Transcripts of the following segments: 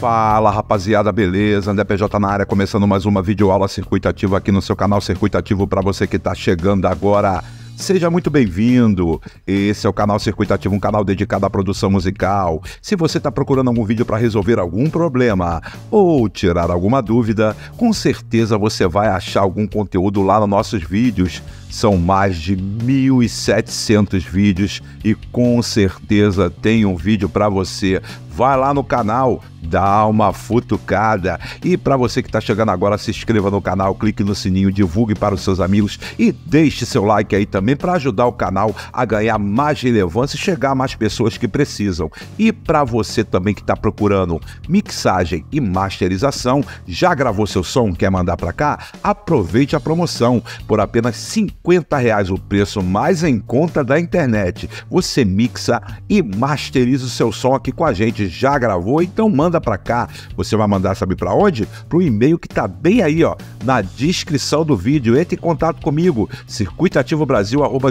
Fala rapaziada, beleza? André PJ na área, começando mais uma videoaula circuitativa aqui no seu canal Circuitativo para você que está chegando agora. Seja muito bem-vindo. Esse é o canal Circuitativo, um canal dedicado à produção musical. Se você está procurando algum vídeo para resolver algum problema ou tirar alguma dúvida, com certeza você vai achar algum conteúdo lá nos nossos vídeos. São mais de 1.700 vídeos e com certeza tem um vídeo para você. Vai lá no canal, dá uma futucada. E para você que está chegando agora, se inscreva no canal, clique no sininho, divulgue para os seus amigos e deixe seu like aí também para ajudar o canal a ganhar mais relevância e chegar a mais pessoas que precisam. E para você também que está procurando mixagem e masterização, já gravou seu som, quer mandar para cá? Aproveite a promoção por apenas 50 reais o preço mais em conta da internet. Você mixa e masteriza o seu som aqui com a gente. Já gravou? Então manda para cá. Você vai mandar sabe para onde? Para o e-mail que tá bem aí, ó, na descrição do vídeo. Entre em contato comigo, circuitativobrasil@gmail.com, arroba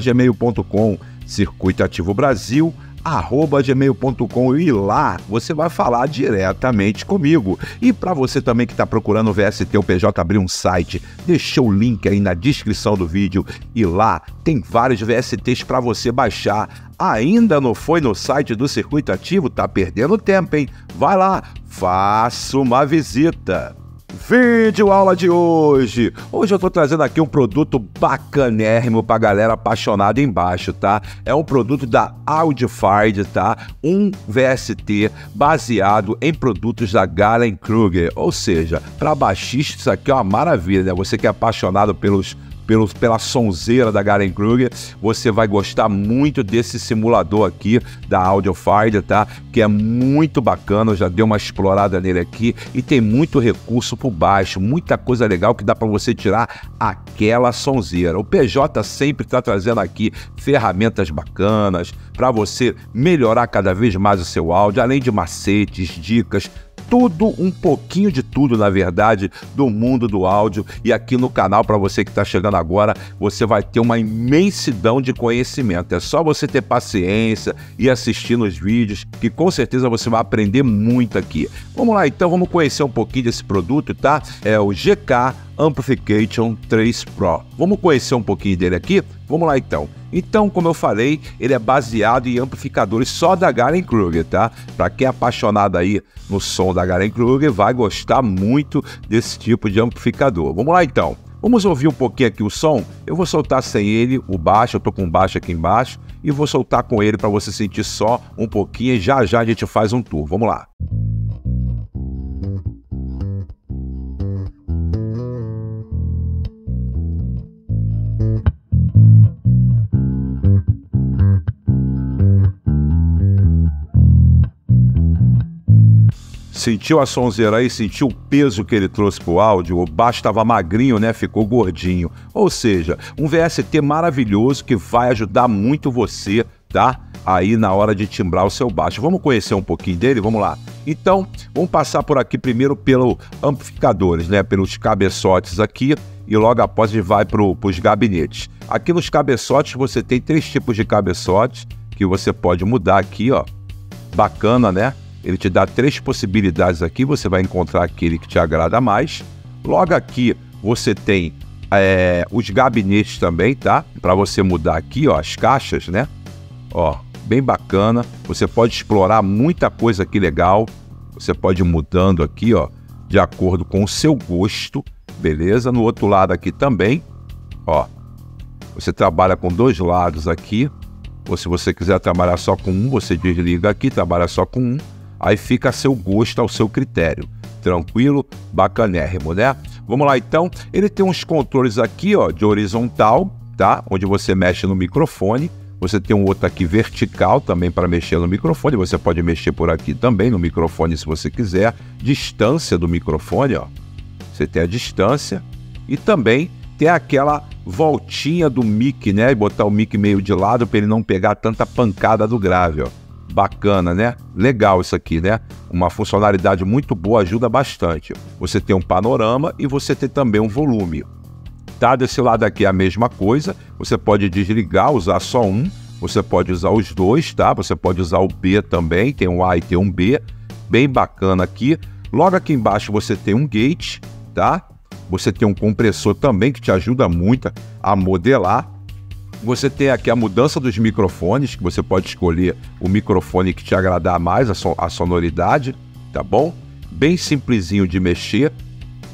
gmail.com e lá você vai falar diretamente comigo. E para você também que está procurando o VST ou PJ abrir um site, deixa o link aí na descrição do vídeo e lá tem vários VSTs para você baixar. Ainda não foi no site do Circuito Ativo? Tá perdendo tempo, hein? Vai lá, faça uma visita. Vídeo aula de hoje. Hoje eu tô trazendo aqui um produto bacanérrimo pra galera apaixonada embaixo, tá? É um produto da Audified, tá? Um VST baseado em produtos da Galen Kruger, ou seja, para baixistas isso aqui é uma maravilha, né? Você que é apaixonado pelos pela sonzeira da Garen Kruger. Você vai gostar muito desse simulador aqui da Audiofinder, tá? Que é muito bacana, eu já dei uma explorada nele aqui e tem muito recurso por baixo, muita coisa legal que dá para você tirar aquela sonzeira. O PJ sempre está trazendo aqui ferramentas bacanas para você melhorar cada vez mais o seu áudio, além de macetes, dicas, tudo, um pouquinho de tudo, na verdade, do mundo do áudio. E aqui no canal, para você que está chegando agora, você vai ter uma imensidão de conhecimento. É só você ter paciência e assistir nos vídeos, que com certeza você vai aprender muito aqui. Vamos lá, então, vamos conhecer um pouquinho desse produto, tá? É o GK Amplification 3 Pro. Vamos conhecer um pouquinho dele aqui? Vamos lá então. Então, como eu falei, ele é baseado em amplificadores só da Garen Kruger, tá? Para quem é apaixonado aí no som da Garen Kruger, vai gostar muito desse tipo de amplificador. Vamos lá então. Vamos ouvir um pouquinho aqui o som. Eu vou soltar sem ele o baixo, eu tô com baixo aqui embaixo e vou soltar com ele para você sentir só um pouquinho e já já a gente faz um tour. Vamos lá. Sentiu a sonzeira aí, sentiu o peso que ele trouxe pro áudio, o baixo estava magrinho, né? Ficou gordinho. Ou seja, um VST maravilhoso que vai ajudar muito você, tá? Aí na hora de timbrar o seu baixo. Vamos conhecer um pouquinho dele? Vamos lá. Então, vamos passar por aqui primeiro pelos amplificadores, né? Pelos cabeçotes aqui e logo após a gente vai para os gabinetes. Aqui nos cabeçotes você tem três tipos de cabeçotes que você pode mudar aqui, ó. Bacana, né? Ele te dá três possibilidades aqui, você vai encontrar aquele que te agrada mais. Logo aqui você tem é, os gabinetes também, tá? Para você mudar aqui, ó, as caixas, né? Ó, bem bacana. Você pode explorar muita coisa aqui legal. Você pode ir mudando aqui, ó, de acordo com o seu gosto, beleza? No outro lado aqui também, ó. Você trabalha com dois lados aqui. Ou se você quiser trabalhar só com um, você desliga aqui, trabalha só com um aí fica a seu gosto, ao seu critério. Tranquilo, bacanérrimo, né? Vamos lá então. Ele tem uns controles aqui, ó, de horizontal, tá? Onde você mexe no microfone. Você tem um outro aqui vertical também para mexer no microfone. Você pode mexer por aqui também no microfone se você quiser. Distância do microfone, ó. Você tem a distância e também tem aquela voltinha do mic, né? E botar o mic meio de lado para ele não pegar tanta pancada do grave, ó. Bacana, né? Legal isso aqui, né? Uma funcionalidade muito boa, ajuda bastante. Você tem um panorama e você tem também um volume. Tá desse lado aqui a mesma coisa. Você pode desligar, usar só um. Você pode usar os dois, tá? Você pode usar o B também, tem um A e tem um B. Bem bacana aqui. Logo aqui embaixo você tem um gate, tá? Você tem um compressor também que te ajuda muito a modelar. Você tem aqui a mudança dos microfones, que você pode escolher o microfone que te agradar mais, a, a sonoridade, tá bom? Bem simplesinho de mexer,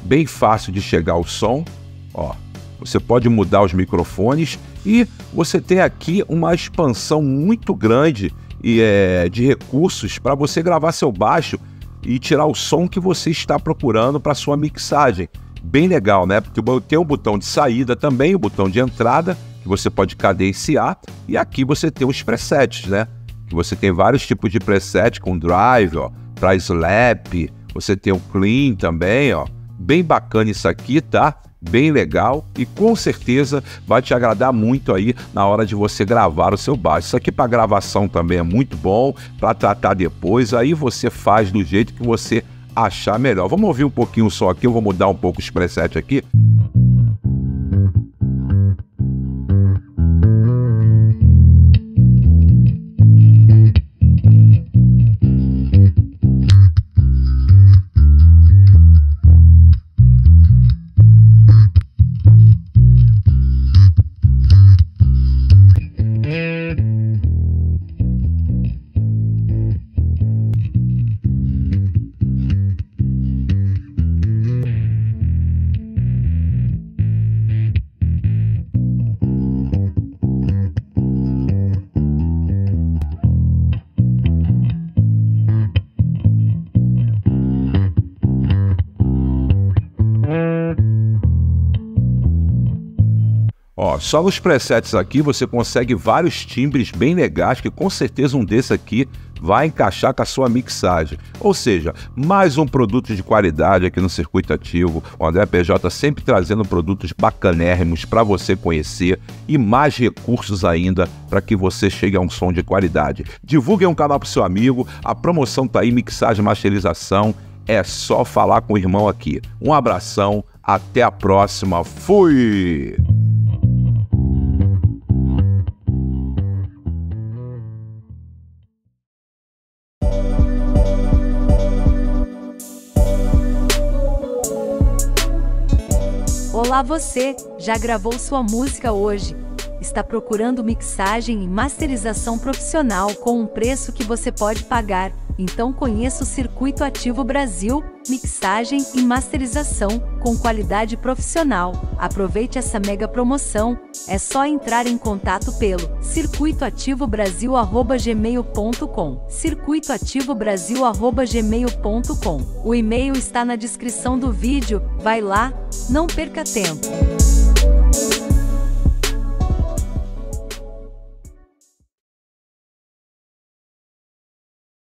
bem fácil de chegar ao som, ó. Você pode mudar os microfones e você tem aqui uma expansão muito grande e, é, de recursos para você gravar seu baixo e tirar o som que você está procurando para sua mixagem. Bem legal, né? Porque tem o botão de saída também, o botão de entrada, que você pode cadenciar, e aqui você tem os presets, né? Que você tem vários tipos de preset com drive, ó, para slap, você tem o clean também, ó. Bem bacana isso aqui, tá? bem legal e com certeza vai te agradar muito aí na hora de você gravar o seu baixo. Isso aqui para gravação também é muito bom, para tratar depois, aí você faz do jeito que você achar melhor. Vamos ouvir um pouquinho só aqui, eu vou mudar um pouco os preset aqui. Só nos presets aqui você consegue vários timbres bem legais que com certeza um desse aqui vai encaixar com a sua mixagem. Ou seja, mais um produto de qualidade aqui no Circuito Ativo. O André PJ sempre trazendo produtos bacanérrimos para você conhecer e mais recursos ainda para que você chegue a um som de qualidade. Divulguem um canal para seu amigo, a promoção tá aí, mixagem, masterização. É só falar com o irmão aqui. Um abração, até a próxima. Fui! Olá você, já gravou sua música hoje? Está procurando mixagem e masterização profissional com um preço que você pode pagar? Então conheça o Circuito Ativo Brasil, mixagem e masterização com qualidade profissional. Aproveite essa mega promoção. É só entrar em contato pelo circuitoativobrasil@gmail.com. circuitoativobrasil@gmail.com. O e-mail está na descrição do vídeo. Vai lá, não perca tempo.